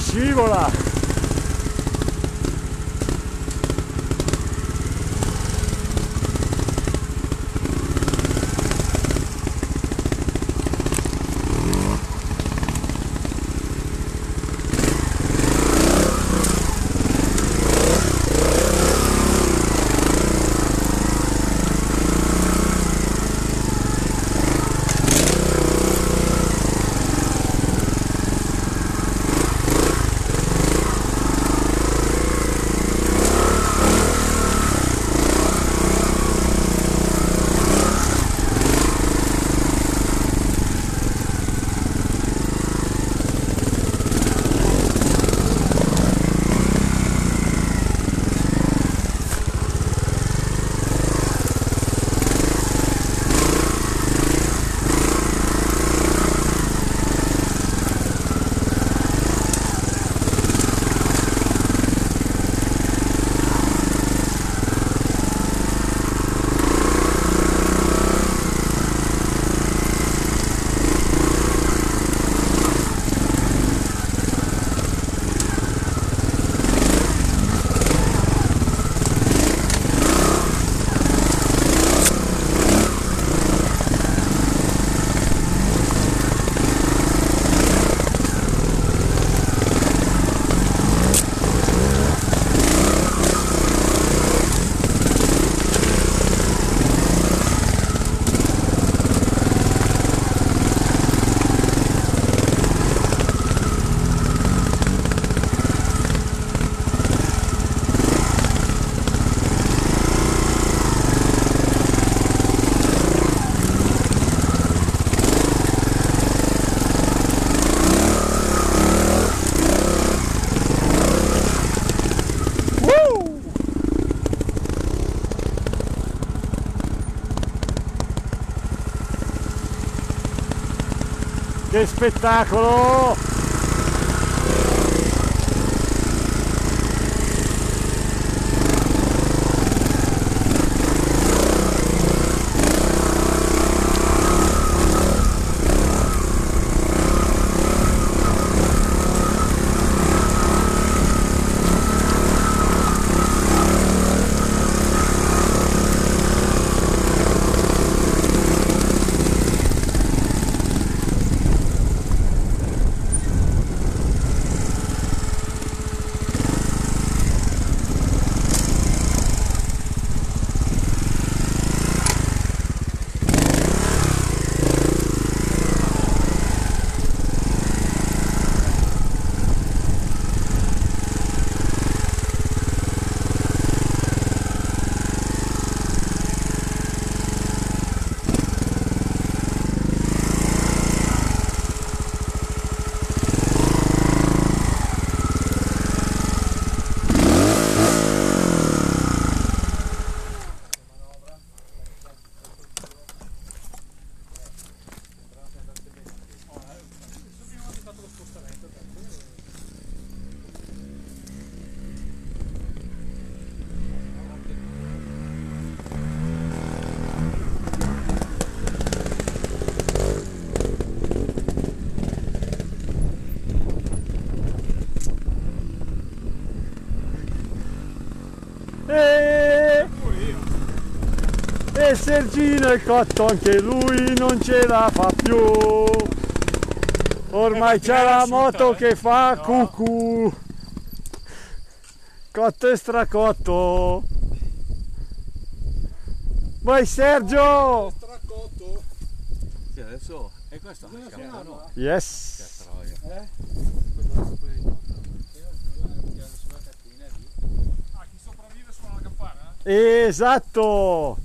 e scivola Che spettacolo! E... e Sergino è cotto anche lui non ce la fa più ormai c'è la moto che fa cucù cotto e stracotto vai Sergio Stracotto. Sì, adesso è questo no? yes Che troia. Ah, chi sopravvive suona la campana? esatto